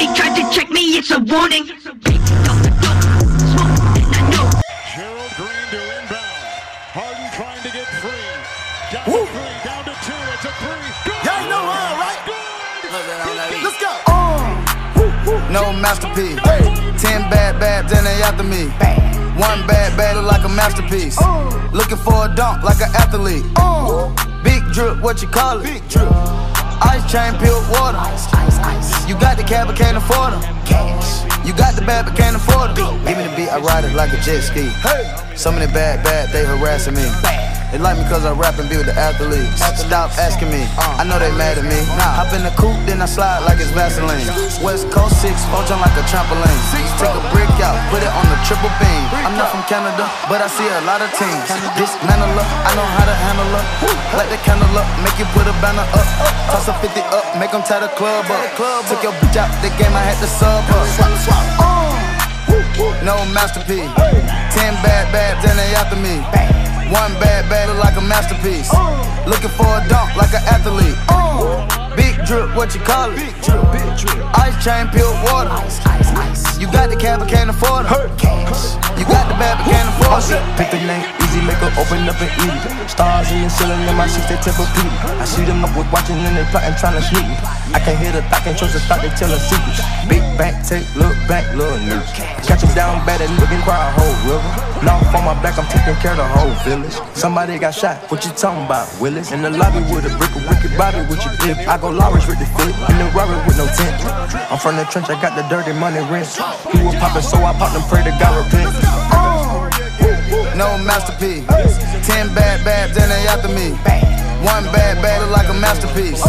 enemy tried to check me, it's a warning. Smoke, and I know. Gerald Green to inbound. Harden trying to get free. Down to three, down to two. It's a three. Good. Y'all know her, right? Good. Let's go. Uh, no masterpiece. Ten bad babs and they after me. One bad bad look like a masterpiece. Uh. Looking for a dunk like an athlete. Uh. Big drip, what you call it? Big drip. Ice chain, pure water. You got the cab, but can't afford them. Cash. You got the bad, but can't afford them. Give me the beat, I ride it like a jet ski. Some of the bad, bad, they harassing me. They like me cause I rap and be with the athletes. Stop asking me, I know they mad at me. Hop in the coupe, then I slide like it's Vaseline. West Coast 6, hold on like a trampoline. Take a brick out, put it on the triple beam. I'm not from Canada, but I see a lot of teams. Dismantle up, I know how to handle up. Light the candle up, make you put a banner up. Toss a 50 up, make them tie the club up. Took your bitch out the game, I had to sub up. Swap, swap, oh. No masterpiece. Ten bad babs and they after me. One bad look like a masterpiece. Looking for a dunk like an athlete. Big drip, what you call it? Ice chain, pure water. You got the cab, but can't afford it. You got the bad, but can't afford it. Pick the name, easy, make her open up and eat. Stars in the ceiling in my seats, they tip repeat I see them up with watching and they plotting, trying to sneak me. I can't hear the thought, can't trust the thought, they tell a secret. Big back, take, look back, little new. Catch them down bad and looking cry a whole river. Long on my back, I'm taking care of the whole village. Somebody got shot, what you talking about, Willis? In the lobby with a brick, a wicked body with your dip. I go Lawrence with the flip, in the Rari with no tent. I'm from the trench, I got the dirty money rent. He was popping, so I popped and pray to God repent. No masterpiece. Ten bad babs and they after me. One bad bad look like a masterpiece.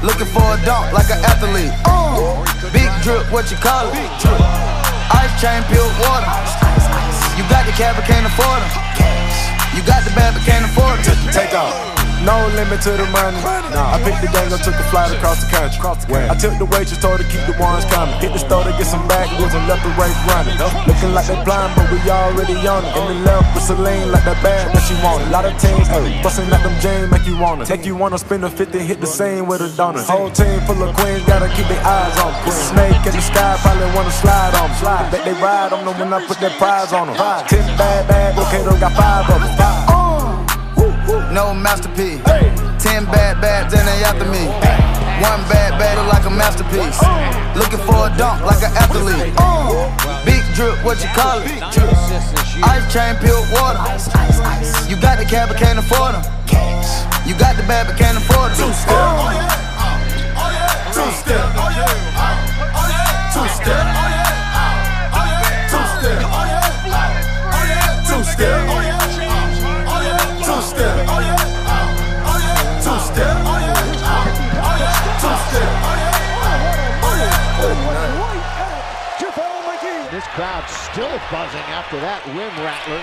Looking for a dunk like an athlete. Big drip, what you call it? Ice chain, pure water. You got the cab, but can't afford them. No limit to the money. I picked the gang up, took a flight across the country. I took the waitress, told her keep the ones coming. Hit the store to get some backwoods and left the race running. Looking like they blind, but we already on it. In the left with Celine, like that bag that she wanted. A lot of teams, hey, busting like them James, make you wanna. Make you wanna spend a 50, hit the same with a donut. Whole team full of queens, gotta keep their eyes on a snake in the sky, probably wanna slide on 'em. Slide. Bet they ride on them when I put that prize on them. Ten bad, bad, okay, they got five of them. No masterpiece. Ten bad babs and they after me. One bad bad like a masterpiece. Looking for a dunk like an athlete. Big drip, what you call it? Ice chain, pure water. You got the cab, but can't afford them. You got the bad, but can't afford it. Two Step. Two step. This crowd still buzzing after that rim rattler.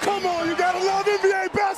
Come on, you gotta love NBA basketball.